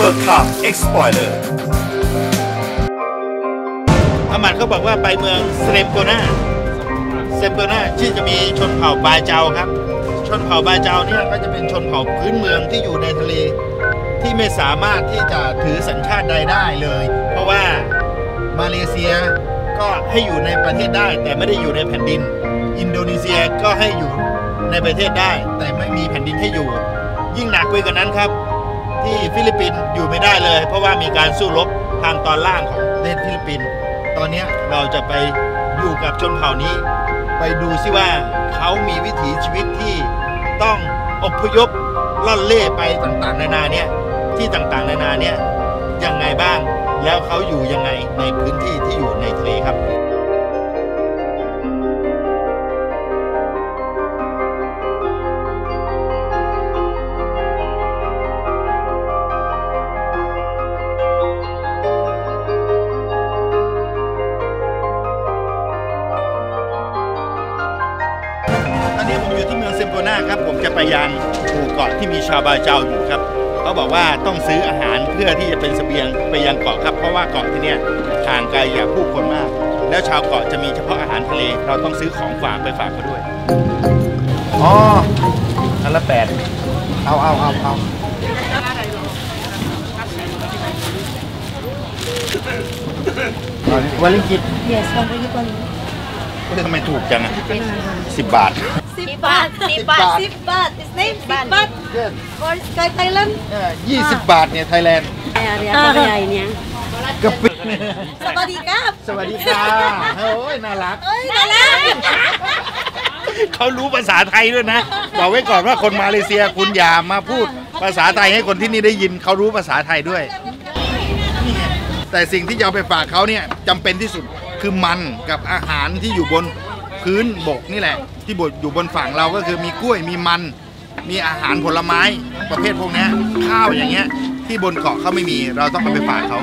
เบิร์กขับเอ็กซ์พอร์เตอร์อามันเขาบอกว่าไปเมืองเซมปอร์นาเซมปอร์นาที่จะมีชนเผ่าบาเจาครับ ชนเผ่าบาเจาเนี่ยก็จะเป็นชนเผ่าพื้นเมืองที่อยู่ในทะเลที่ไม่สามารถที่จะถือสัญชาติใดได้เลย เพราะว่ามาเลเซียก็ให้อยู่ในประเทศได้ แต่ไม่ได้อยู่ในแผ่นดิน อินโดนีเซียก็ให้อยู่ในประเทศได้ แต่ไม่มีแผ่นดินให้อยู่ ยิ่งหนักไปกว่านั้นครับ ที่ฟิลิปปินส์อยู่ไม่ได้เลย เพราะว่ามีการสู้รบทางตอนล่างของประเทศฟิลิปปินส์ตอนนี้เราจะไปอยู่กับชนเผ่านี้ ไปดูซิว่าเขามีวิถีชีวิตที่ต้องอพยพล่อนเล่ไปต่างๆ นานาเนี่ยที่ต่างๆ นานาเนี่ยยังไงบ้าง แล้วเขาอยู่ยังไงในพื้นที่ที่อยู่ในทะเลครับ ที่เมืองเซมโกนาครับผมจะไปยังหมู่เกาะที่มีชาวบาเจ้าอยู่ครับเขาบอกว่าต้องซื้ออาหารเพื่อที่จะเป็นเสบียงไปยังเกาะครับ เพราะว่าเกาะที่เนี่ยห่างไกลจากผู้คนมาก แล้วชาวเกาะจะมีเฉพาะอาหารทะเล เราต้องซื้อของฝากไปฝากเขาด้วยอ๋ออันละแปดเอาเอาเอาเอาวันลิงกิต Yes, one ringgit one. ทำไมถูกจังอะสิบบาท Sibat, sibat, sibat. His name sibat. For Sky Thailand. ยี่สิบบาทเนี่ยไทยแลนด์ Area apa kaya ini ya? กะปิ Sawadikap. สวัสดีค่ะโอ้ยน่ารัก Oi, dalam. เขารู้ภาษาไทยด้วยนะ บอกไว้ก่อนว่าคนมาเลเซียคุณอย่ามาพูดภาษาไทยให้คนที่นี่ได้ยินเขารู้ภาษาไทยด้วย แต่สิ่งที่จะเอาไปฝากเขาเนี่ยจำเป็นที่สุดคือมันกับอาหารที่อยู่บน พื้นบกนี่แหละ ที่บดอยู่บนฝั่งเราก็คือมีกล้วยมีมัน มีอาหารผลไม้ประเภทพวกนี้ข้าวอย่างเงี้ย ที่บนเกาะเขาไม่มีเราต้องเอาไปฝากเขา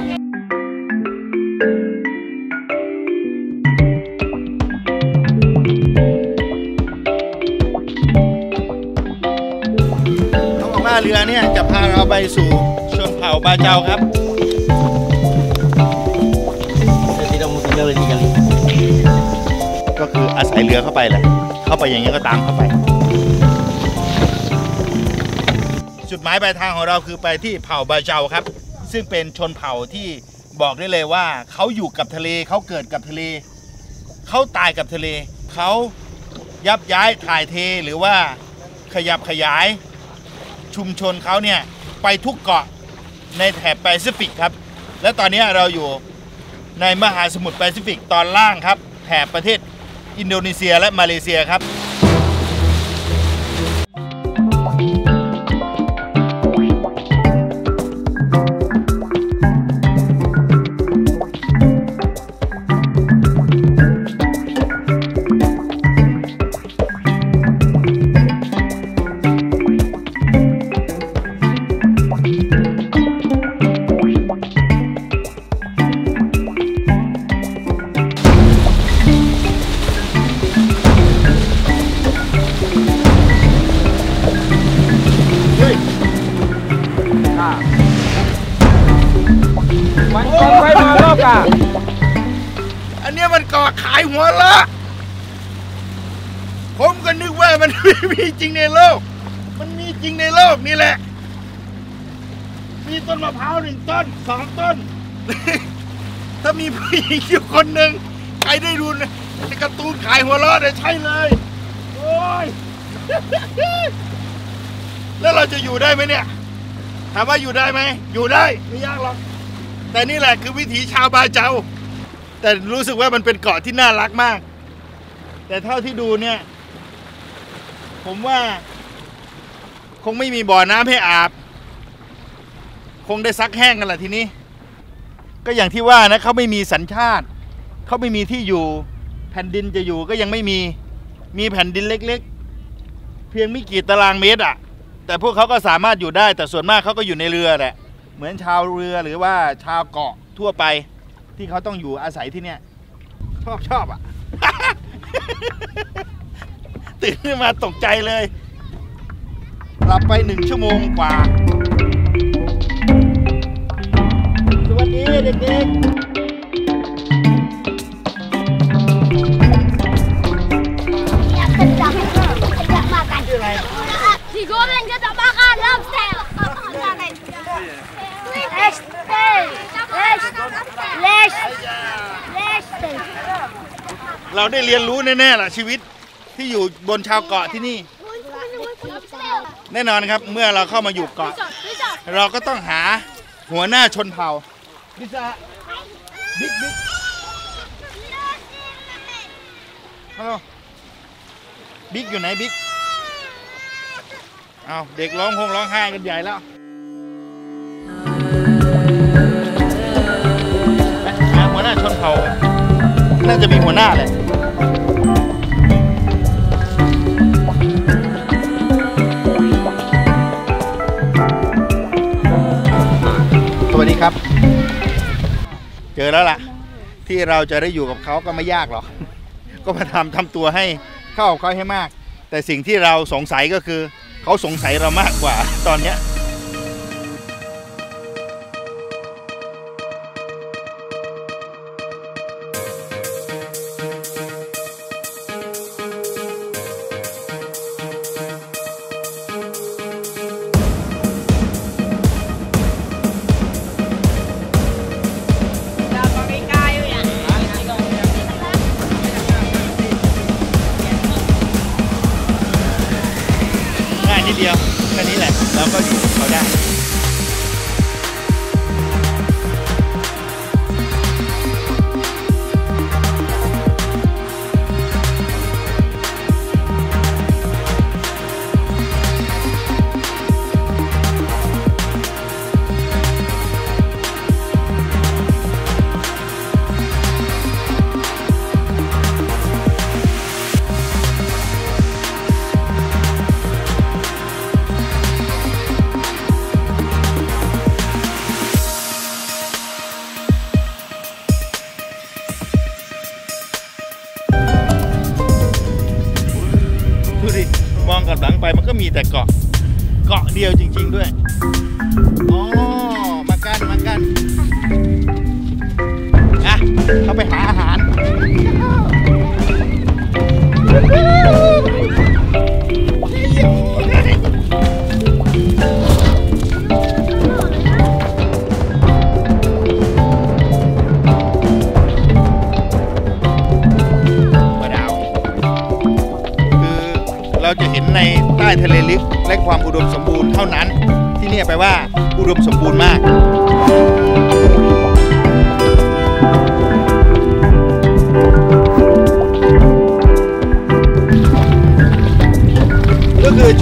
เขาบอกว่าเรือเนี่ยจะพาเราไปสู่ชนเผ่าบาเจ้าครับ อาศัยเรือเข้าไปแหละ เข้าไปอย่างนี้ก็ตามเข้าไป จุดหมายปลายทางของเราคือไปที่เผ่าบาเจ้าครับ ซึ่งเป็นชนเผ่าที่บอกได้เลยว่าเขาอยู่กับทะเลเขาเกิดกับทะเลเขาตายกับทะเลเขายับย้ายถ่ายเทหรือว่าขยับขยายชุมชนเขาเนี่ยไปทุกเกาะในแถบแปซิฟิกครับ และตอนนี้เราอยู่ในมหาสมุทรแปซิฟิกตอนล่างครับ แถบประเทศ อินโดนีเซียและมาเลเซียครับ ขายหัวละผมก็นึกว่ามันไม่มีจริงในโลก มันมีจริงในโลกนี่แหละ มีต้นมะพร้าวหนึ่งต้นสองต้น ถ้ามีผู้หญิงอยู่คนหนึ่งใครได้ดูในการ์ตูนขายหัวเราะเนี่ยใช่เลย โอ้ย แล้วเราจะอยู่ได้ไหมเนี่ย ถามว่าอยู่ได้ไหม อยู่ได้ ไม่ยากหรอก แต่นี่แหละคือวิถีชาวบาเจ้า แต่รู้สึกว่ามันเป็นเกาะที่น่ารักมาก แต่เท่าที่ดูเนี่ย ผมว่า คงไม่มีบ่อน้ำให้อาบ คงได้ซักแห้งกันแหละทีนี้ ก็อย่างที่ว่านะเขาไม่มีสัญชาติ เขาไม่มีที่อยู่แผ่นดินจะอยู่ก็ยังไม่มีมีแผ่นดินเล็ก ๆ เพียงไม่กี่ตารางเมตรอะแต่พวกเขาก็สามารถอยู่ได้ แต่ส่วนมากเขาก็อยู่ในเรือแหละ เหมือนชาวเรือหรือว่าชาวเกาะทั่วไป ที่เขาต้องอยู่อาศัยที่เนี่ยชอบชอบอะ ตื่นขึ้นมาตกใจเลย หลับไปหนึ่งชั่วโมงกว่าดีเด็ก Digoreng kita makan เราได้เรียนรู้แน่ๆล่ะชีวิตที่อยู่บนชาวเกาะที่นี่ แน่นอนครับเมื่อเราเข้ามาอยู่เกาะ เราก็ต้องหาหัวหน้าชนเผ่าบิ๊กซะบิ๊กบิ๊กฮัลโหลบิ๊กอยู่ไหนบิ๊กเอาเด็กร้องคงร้องไห้กันใหญ่แล้วหาหัวหน้าชนเผ่านน่าจะมีหัวหน้าแหละ ครับ เจอแล้วล่ะ ที่เราจะได้อยู่กับเขาก็ไม่ยากหรอกก็มาทำทำตัวให้เข้าเขาให้มาก แต่สิ่งที่เราสงสัยก็คือ เขาสงสัยเรามากกว่าตอนเนี้ย แต่เกาะ เกาะเดียวจริง ๆ ด้วย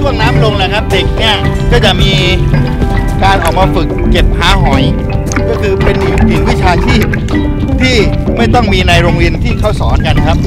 ช่วงน้ำลงแหละครับเด็กเนี่ยก็จะมีการออกมาฝึกเก็บหาหอย ก็คือเป็นอีกหนึ่งวิชาชีพที่ไม่ต้องมีในโรงเรียนที่เขาสอนกันครับ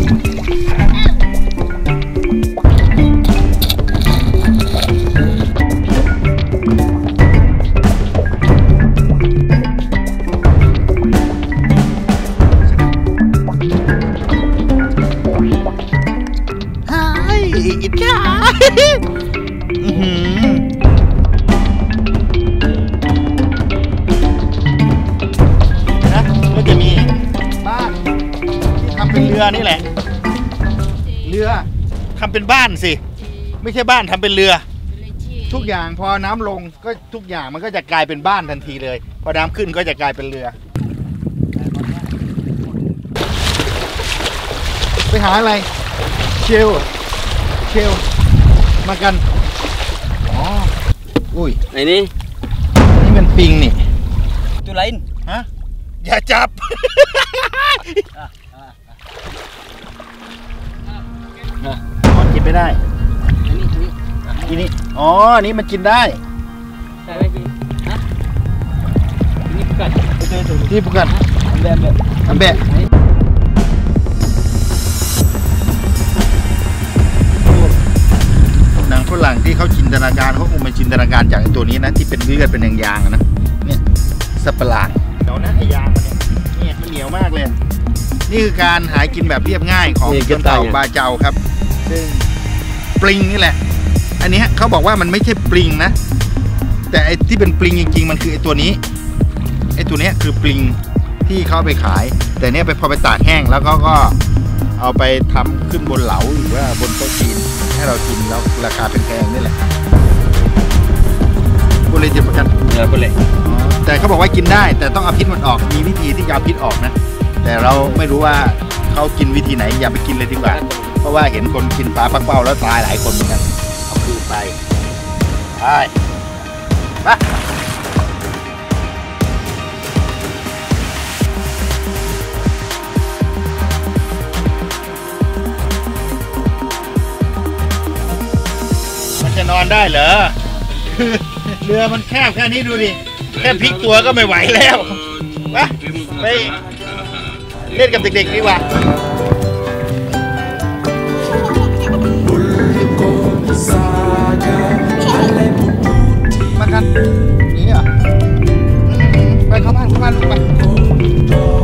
เป็นเรือนี่แหละ เรือทำเป็นบ้านสิ ไม่ใช่บ้านทำเป็นเรือ ทุกอย่างพอน้ำลงก็ทุกอย่างมันก็จะกลายเป็นบ้านทันทีเลย พอน้ำขึ้นก็จะกลายเป็นเรือ ไปหาอะไร เชลเชลมากันอ๋ออุ้ย Ini นี่มันปิงนี่ itu lain. ฮะอย่าจับ ไม่ได้ Ini ini. ทีนี้อ๋ออันนี้มันกินได้ Saya lagi. Hah? Ini bukan. Betul betul. ที่ปุกัน Ambil ambil. อันแบะหนังฝรั่งที่เขาจินตนาการเขาคงเป็นจินตนาการจากไอ้ตัวนี้นะ ที่เป็นเลือดเป็นยางๆอะนะเนี่ยสับประหลาดเดี๋ยวนะไอ้ยางมันเนี่ยเนี่ยมันเหนียวมากเลย นี่คือการหากินแบบเรียบง่ายของนี่ชนเผ่าเก็บตังค์บาเจ้าครับซึ่ง ปลิงนี่แหละ อันเนี้ยเขาบอกว่ามันไม่ใช่ปลิงนะ แต่ไอ้ที่เป็นปลิงจริง ๆ มันคือไอ้ตัวนี้ไอ้ตัวเนี้ยคือปลิงที่เขาเอาไปขาย แต่เนี้ยไปพอไปตากแห้งแล้วก็ก็เอาไปทำขึ้นบนเหลาหรือว่าบนโต๊ะจีนให้เรากินแล้วราคาแพงๆนี่แหละบุรีจิตประกัน Ya boleh. แต่เขาบอกว่ากินได้ แต่ต้องเอาพิษมันออกมีวิธีที่จะเอาพิษออกนะ แต่เราไม่รู้ว่าเขากินวิธีไหนอย่าไปกินเลยดีกว่าเพ ราะว่าเห็นคนกินปลาปักเป้าแล้วตายหลายคนเหมือนกันเอาคืนไปไปไปมันจะนอนได้เหรอคือเรือมันแคบแค่นี้ดูดิแค่พลิกตัวก็ไม่ไหวแล้วไปไปเล่นกับเด็กๆดีกว่า มากันนี่เหรออืมๆไปเข้าบ้านเข้าบ้านลูกไป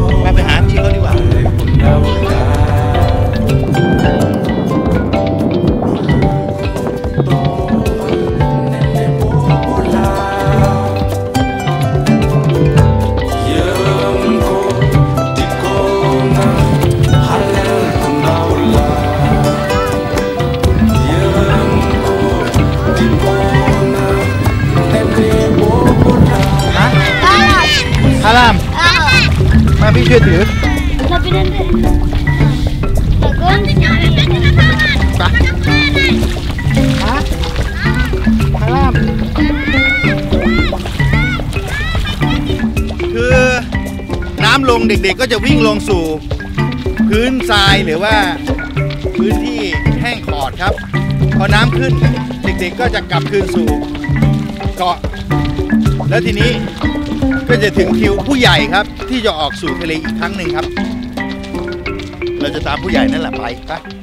ลงเด็กๆ ก็จะวิ่งลงสู่พื้นทรายหรือว่าพื้นที่แห้งขอดครับ พอน้ำขึ้นเด็กๆ ก็จะกลับคืนสู่เกาะ แล้วทีนี้ก็จะถึงคิวผู้ใหญ่ครับ ที่จะออกสู่ทะเลอีกครั้งหนึ่งครับ เราจะตามผู้ใหญ่นั่นแหละไปไป